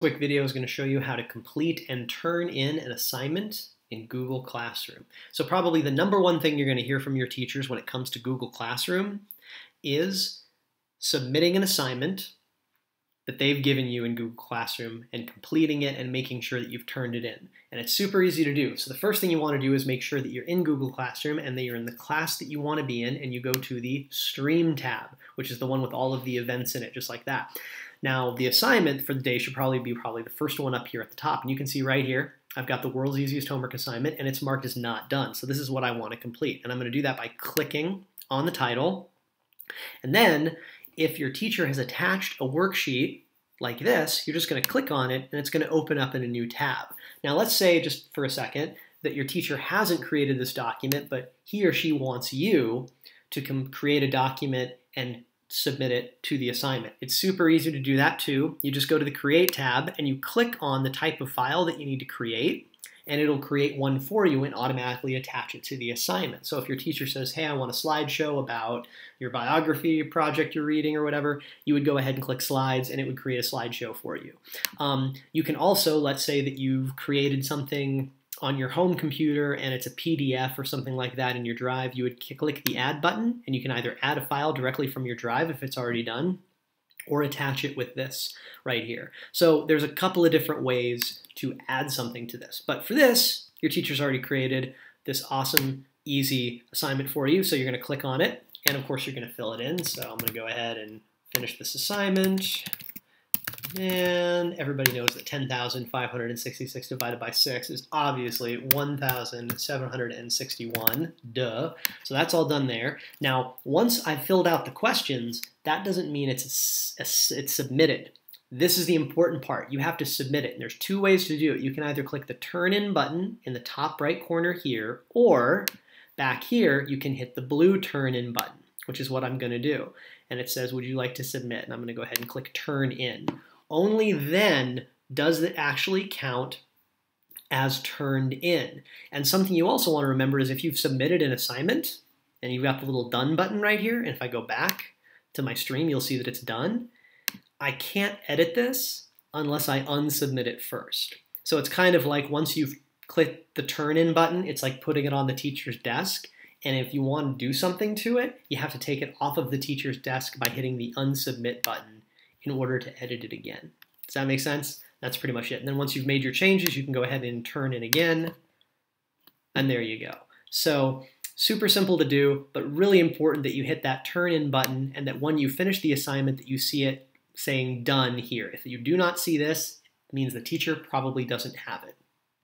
quick video is going to show you how to complete and turn in an assignment in Google Classroom. So probably the number one thing you're going to hear from your teachers when it comes to Google Classroom is submitting an assignment that they've given you in Google Classroom and completing it and making sure that you've turned it in. And it's super easy to do. So the first thing you want to do is make sure that you're in Google Classroom and that you're in the class that you want to be in and you go to the Stream tab, which is the one with all of the events in it, just like that. Now, the assignment for the day should probably be probably the first one up here at the top. And you can see right here, I've got the world's easiest homework assignment and it's marked as not done. So this is what I want to complete. And I'm going to do that by clicking on the title. And then if your teacher has attached a worksheet like this, you're just going to click on it and it's going to open up in a new tab. Now let's say just for a second that your teacher hasn't created this document, but he or she wants you to create a document and submit it to the assignment. It's super easy to do that too. You just go to the Create tab and you click on the type of file that you need to create and it'll create one for you and automatically attach it to the assignment. So if your teacher says, hey, I want a slideshow about your biography project you're reading or whatever, you would go ahead and click slides and it would create a slideshow for you. Um, you can also, let's say that you've created something on your home computer and it's a PDF or something like that in your drive, you would click the add button and you can either add a file directly from your drive if it's already done or attach it with this right here. So there's a couple of different ways to add something to this. But for this, your teacher's already created this awesome, easy assignment for you. So you're going to click on it and of course you're going to fill it in. So I'm going to go ahead and finish this assignment. And everybody knows that 10,566 divided by 6 is obviously 1,761. Duh. So that's all done there. Now, once I've filled out the questions, that doesn't mean it's, it's submitted. This is the important part. You have to submit it. And there's two ways to do it. You can either click the Turn In button in the top right corner here, or back here, you can hit the blue Turn In button, which is what I'm going to do. And it says, would you like to submit? And I'm going to go ahead and click Turn In only then does it actually count as turned in. And something you also want to remember is if you've submitted an assignment and you've got the little done button right here, and if I go back to my stream, you'll see that it's done. I can't edit this unless I unsubmit it first. So it's kind of like once you've clicked the turn in button, it's like putting it on the teacher's desk. And if you want to do something to it, you have to take it off of the teacher's desk by hitting the unsubmit button in order to edit it again. Does that make sense? That's pretty much it. And then once you've made your changes, you can go ahead and turn in again, and there you go. So super simple to do, but really important that you hit that turn in button and that when you finish the assignment that you see it saying done here. If you do not see this, it means the teacher probably doesn't have it.